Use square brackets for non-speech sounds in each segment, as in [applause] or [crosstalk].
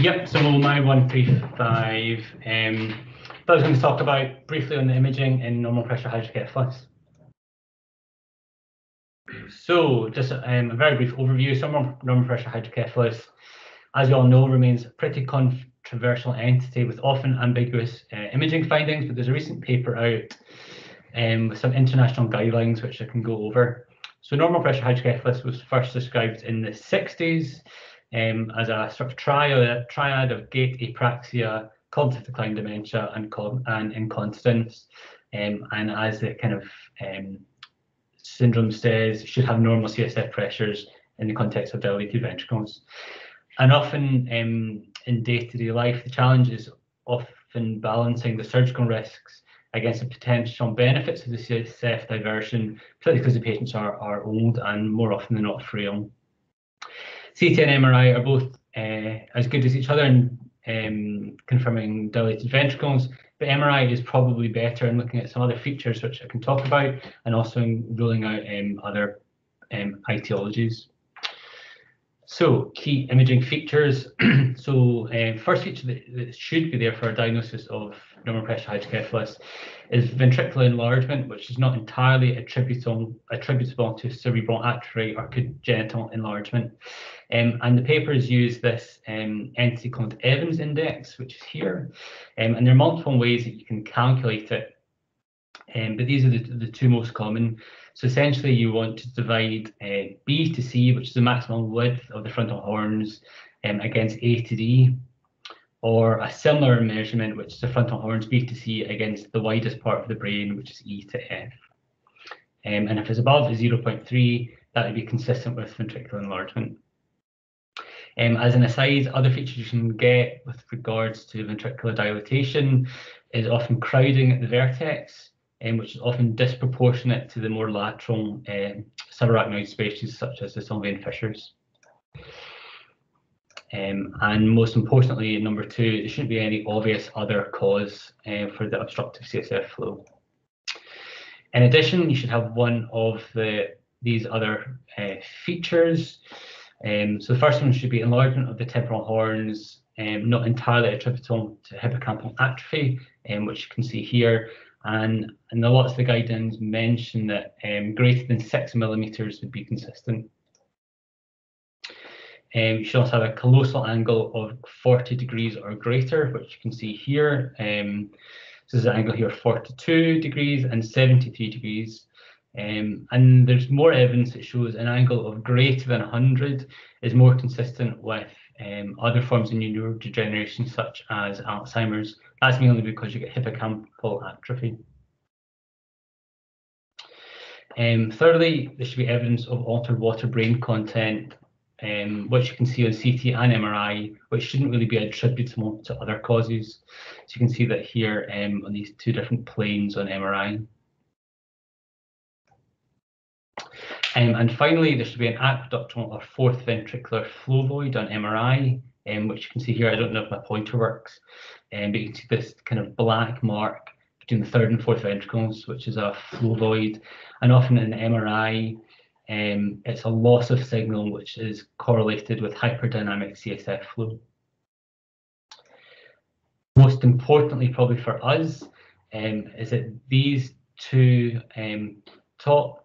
Yep, so my 135, um, I was going to talk about briefly on the imaging in normal pressure hydrocephalus. So just um, a very brief overview. So normal pressure hydrocephalus, as you all know, remains a pretty controversial entity with often ambiguous uh, imaging findings, but there's a recent paper out um, with some international guidelines which I can go over. So normal pressure hydrocephalus was first described in the 60s um, as a sort of triad, triad of gait apraxia, cognitive decline dementia, and, and incontinence. Um, and as the kind of um, syndrome says, should have normal CSF pressures in the context of dilated ventricles. And often um, in day-to-day -day life, the challenge is often balancing the surgical risks against the potential benefits of the CSF diversion, particularly because the patients are, are old and more often than not frail. CT and MRI are both uh, as good as each other in um, confirming dilated ventricles, but MRI is probably better in looking at some other features which I can talk about and also in ruling out um, other um, etiologies. So key imaging features. [clears throat] so uh, first feature that, that, should be there for a diagnosis of normal pressure hydrocephalus is ventricular enlargement, which is not entirely attributable, attributable to cerebral atrophy or congenital enlargement. Um, and the papers use this um, entity called Evans index, which is here. Um, and there are multiple ways that you can calculate it. Um, but these are the, the two most common. So essentially you want to divide uh, B to C, which is the maximum width of the frontal horns, um, against A to D, or a similar measurement, which is the frontal horns B to C against the widest part of the brain, which is E to F. Um, and if it's above 0.3, that would be consistent with ventricular enlargement. Um, as an aside, other features you can get with regards to ventricular dilatation is often crowding at the vertex um, which is often disproportionate to the more lateral um, subarachnoid spaces such as the Sylvian fissures. Um, and most importantly, number two, there shouldn't be any obvious other cause uh, for the obstructive CSF flow. In addition, you should have one of the these other uh, features. Um, so the first one should be enlargement of the temporal horns, um, not entirely attributable to hippocampal atrophy, um, which you can see here, and and a of the guidance mention that um, greater than six millimeters would be consistent. Um, you should also have a callosal angle of 40 degrees or greater, which you can see here. Um, so there's an angle here 42 degrees and 73 degrees. Um, and there's more evidence that shows an angle of greater than 100 is more consistent with um, other forms of neurodegeneration such as Alzheimer's. That's mainly because you get hippocampal atrophy. Um, thirdly, there should be evidence of altered water brain content, um, which you can see on CT and MRI, which shouldn't really be attributable to other causes. So you can see that here um, on these two different planes on MRI. Um, and finally, there should be an aqueductal or fourth ventricular flow void on MRI, um, which you can see here. I don't know if my pointer works, um, but you can see this kind of black mark between the third and fourth ventricles, which is a flow void. And often in MRI, um, it's a loss of signal which is correlated with hyperdynamic CSF flow. Most importantly, probably for us, um, is that these two um, top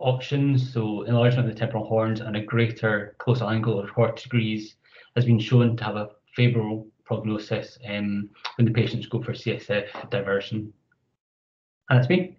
options, so enlargement of the temporal horns and a greater callosal angle of 40 degrees has been shown to have a favourable prognosis um, when the patients go for CSF diversion. And that's me.